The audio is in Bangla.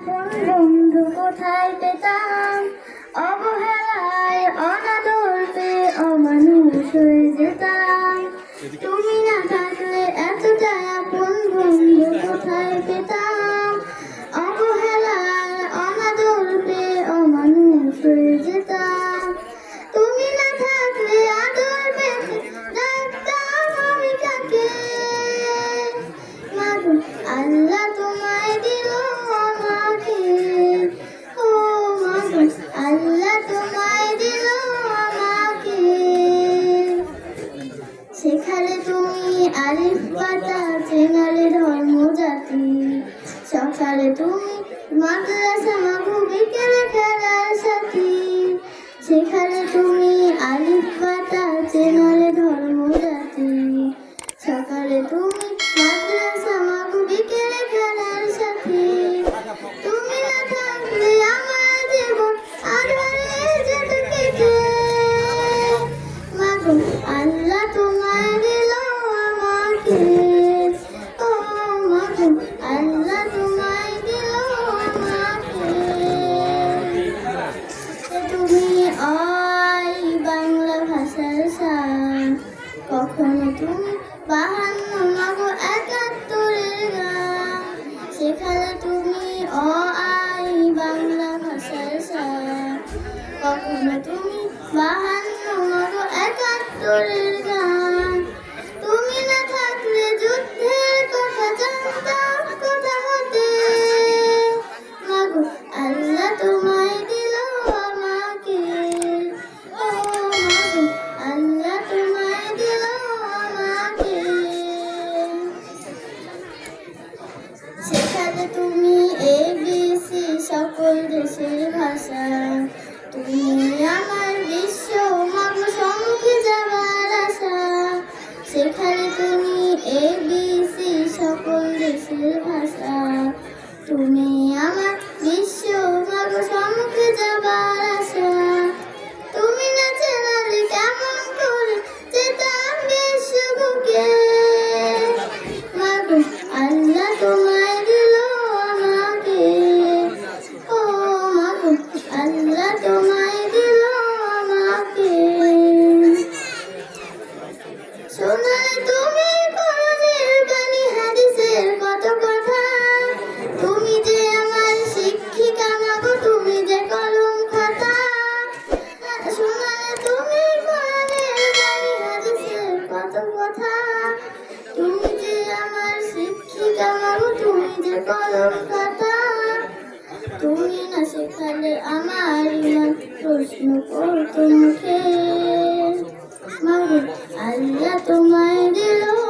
আপন বন্ধু কোথায় পেতাম? অবহেলায় অনাদর অমানুষ হয়ে যেতাম। তুমি না থাকলে এতটা আপন বন্ধু কোথায় পেতাম? সেখানে তুমি আলিফ পাতা, চেঙ্গালে ধর্ম জাতি। সকালে তুমি মাদ্রাসা মাগো বিকেলে খেলার সাথী। সেখানে তুমি কখনো তুমি বাহান্ন, মাগো একাত্তরের গান। সেখানে তুমি অ আই বাংলা ভাষার কখনো তুমি বাহান্ন, মাগো একাত্তরের গান। দেশের ভাষা তুমি আমার বিশ্ব মাগো সম্মুখে যাবার আশা। সেখানে তুমি এবিসি সকল দেশের ভাষা। তুমি আমার বিশ্ব মাগো সম্মুখে যাবার আশা। তুমি না চেনালে তুমি কত কথা? তুমি যে আমার শিক্ষিকা, মাগো, তুমি যে কলম খাতা। শোনালে কত কথা? তুমি যে আমার শিক্ষিকা, মাগো যে কলম খাতা। তুমি না শেখালে আমার প্রশ্ন করতো মুখে। Mother, I left my little